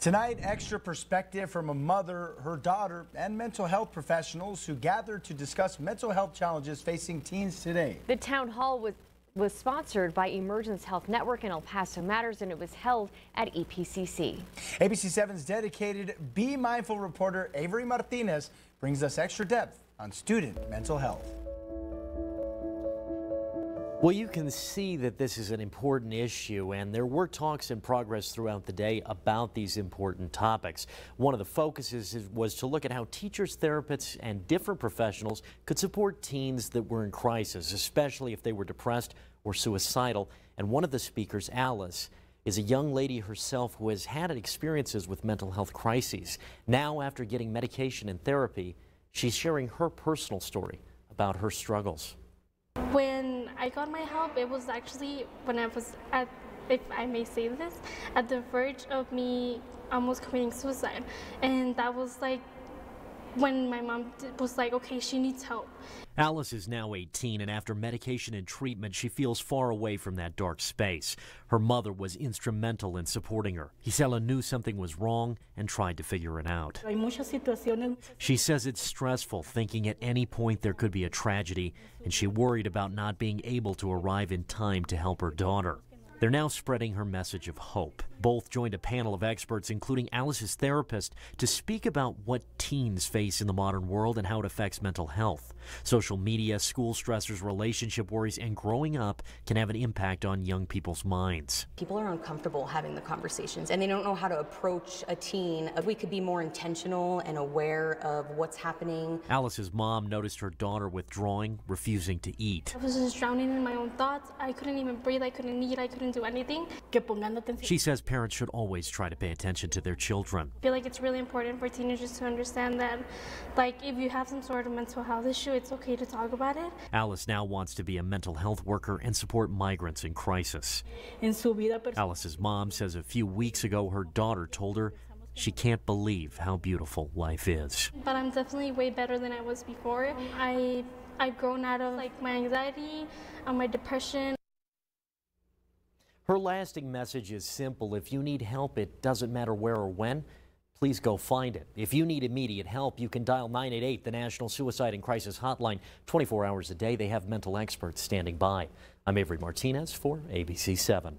Tonight, extra perspective from a mother, her daughter, and mental health professionals who gathered to discuss mental health challenges facing teens today. The town hall was was sponsored by Emergence Health Network and El Paso Matters, and it was held at EPCC. ABC 7's dedicated Be Mindful reporter Avery Martinez brings us extra depth on student mental health. Well, you can see that this is an important issue, and there were talks in progress throughout the day about these important topics. One of the focuses was to look at how teachers, therapists, and different professionals could support teens that were in crisis, especially if they were depressed or suicidal. And one of the speakers, Alice, is a young lady herself who has had experiences with mental health crises. Now, after getting medication and therapy, she's sharing her personal story about her struggles. When I got my help, it was actually when I was at, if I may say this, at the verge of me almost committing suicide. And that was like when my mom was like, okay, she needs help. Alice is now 18, and after medication and treatment, she feels far away from that dark space. Her mother was instrumental in supporting her. Gisela knew something was wrong and tried to figure it out. She says it's stressful thinking at any point there could be a tragedy, and she worried about not being able to arrive in time to help her daughter. They're now spreading her message of hope. Both joined a panel of experts, including Alice's therapist, to speak about what teens face in the modern world and how it affects mental health. Social media, school stressors, relationship worries, and growing up can have an impact on young people's minds. People are uncomfortable having the conversations and they don't know how to approach a teen. We could be more intentional and aware of what's happening. Alice's mom noticed her daughter withdrawing, refusing to eat. I was just drowning in my own thoughts. I couldn't even breathe, I couldn't eat, I couldn't do anything. She says parents should always try to pay attention to their children. I feel like it's really important for teenagers to understand that, like, if you have some sort of mental health issue, it's okay to talk about it. Alice now wants to be a mental health worker and support migrants in crisis. Alice's mom says a few weeks ago her daughter told her she can't believe how beautiful life is. But I'm definitely way better than I was before. I I've grown out of like my anxiety and my depression. Her lasting message is simple. If you need help, it doesn't matter where or when please go find it. If you need immediate help, you can dial 988, the National Suicide and Crisis Hotline, 24 hours a day. They have mental experts standing by. I'm Avery Martinez for ABC 7.